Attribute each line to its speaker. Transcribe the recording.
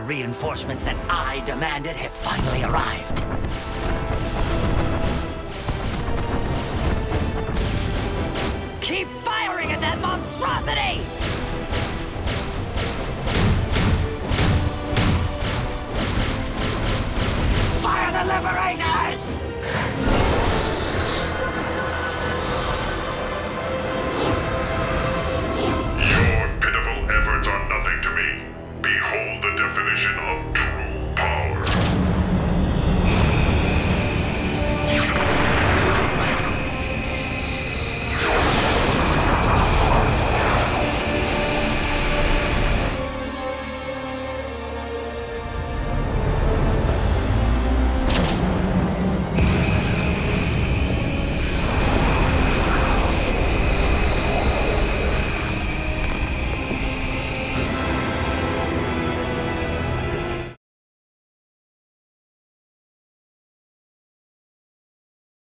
Speaker 1: reinforcements that I demanded have finally arrived. Keep firing at that monstrosity! Fire the Liberators! definition of true.